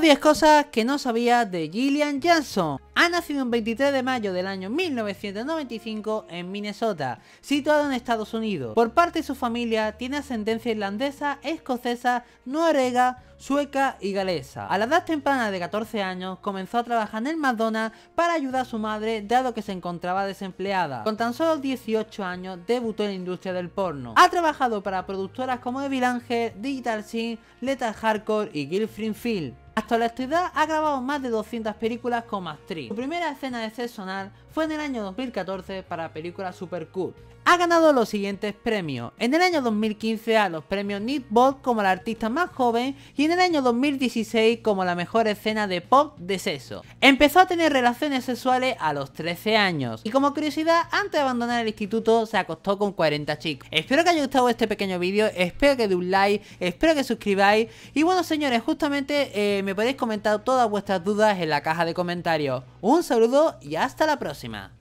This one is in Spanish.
Top 10 cosas que no sabía de Gillian Jackson. Ha nacido el 23 de mayo del año 1995 en Minnesota, situado en Estados Unidos. Por parte de su familia tiene ascendencia irlandesa, escocesa, noruega, sueca y galesa. A la edad temprana de 14 años comenzó a trabajar en el McDonald's para ayudar a su madre dado que se encontraba desempleada. Con tan solo 18 años debutó en la industria del porno. Ha trabajado para productoras como Evil Angel, Digital Sin, Lethal Hardcore y Gilfrin Field. Hasta la actualidad ha grabado más de 200 películas como actriz. Su primera escena de sexo fue en el año 2014 para la película Super Cool. Ha ganado los siguientes premios. En el año 2015 a los premios Bot como la artista más joven y en el año 2016 como la mejor escena de pop de sexo. Empezó a tener relaciones sexuales a los 13 años y como curiosidad antes de abandonar el instituto se acostó con 40 chicos. Espero que haya gustado este pequeño vídeo, espero que de un like, espero que suscribáis y bueno señores justamente eh, me podéis comentar todas vuestras dudas en la caja de comentarios. Un saludo y hasta la próxima.